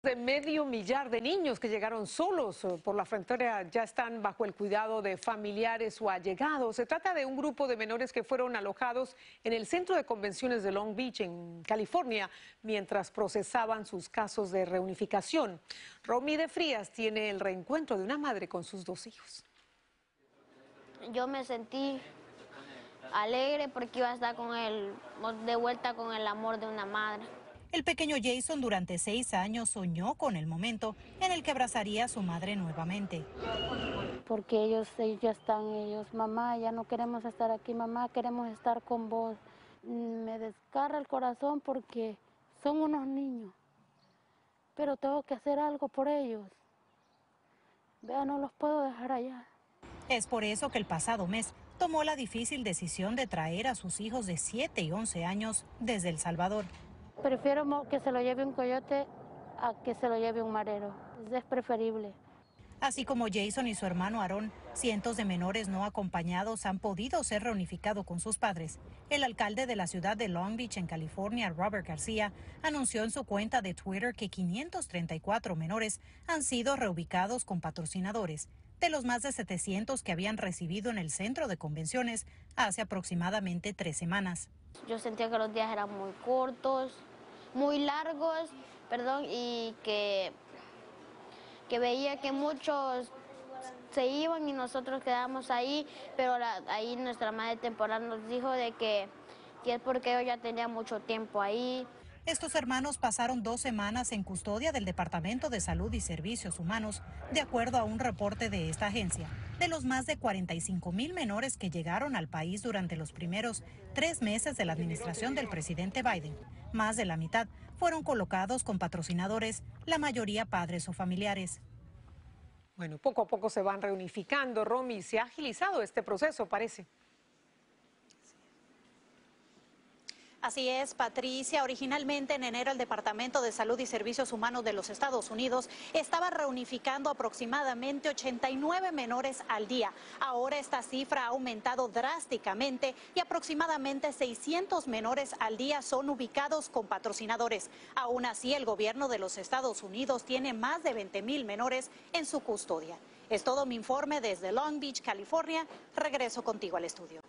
De medio millar de niños que llegaron solos eh, por la frontera ya están bajo el cuidado de familiares o allegados. Se trata de un grupo de menores que fueron alojados en el centro de convenciones de Long Beach, en California, mientras procesaban sus casos de reunificación. Romy de Frías tiene el reencuentro de una madre con sus dos hijos. Yo me sentí alegre porque iba a estar con él, de vuelta con el amor de una madre. El pequeño Jason durante seis años soñó con el momento en el que abrazaría a su madre nuevamente. Porque ellos, ya están, ellos, mamá, ya no queremos estar aquí, mamá, queremos estar con vos. Me descarra el corazón porque son unos niños, pero tengo que hacer algo por ellos. Vea, no los puedo dejar allá. Es por eso que el pasado mes tomó la difícil decisión de traer a sus hijos de 7 y 11 años desde El Salvador. Prefiero que se lo lleve un coyote a que se lo lleve un marero. Es preferible. Así como Jason y su hermano Aarón, cientos de menores no acompañados han podido ser reunificados con sus padres. El alcalde de la ciudad de Long Beach, en California, Robert García, anunció en su cuenta de Twitter que 534 menores han sido reubicados con patrocinadores, de los más de 700 que habían recibido en el centro de convenciones hace aproximadamente tres semanas. Yo sentía que los días eran muy cortos, muy largos, perdón, y que, que veía que muchos se iban y nosotros quedamos ahí, pero ahí nuestra madre temporal nos dijo de que, que es porque yo ya tenía mucho tiempo ahí. Estos hermanos pasaron dos semanas en custodia del Departamento de Salud y Servicios Humanos, de acuerdo a un reporte de esta agencia. De los más de 45 mil menores que llegaron al país durante los primeros tres meses de la administración del presidente Biden, más de la mitad fueron colocados con patrocinadores, la mayoría padres o familiares. Bueno, poco a poco se van reunificando, Romy. Se ha agilizado este proceso, parece. Así es, Patricia. Originalmente en enero el Departamento de Salud y Servicios Humanos de los Estados Unidos estaba reunificando aproximadamente 89 menores al día. Ahora esta cifra ha aumentado drásticamente y aproximadamente 600 menores al día son ubicados con patrocinadores. Aún así, el gobierno de los Estados Unidos tiene más de 20 mil menores en su custodia. Es todo mi informe desde Long Beach, California. Regreso contigo al estudio.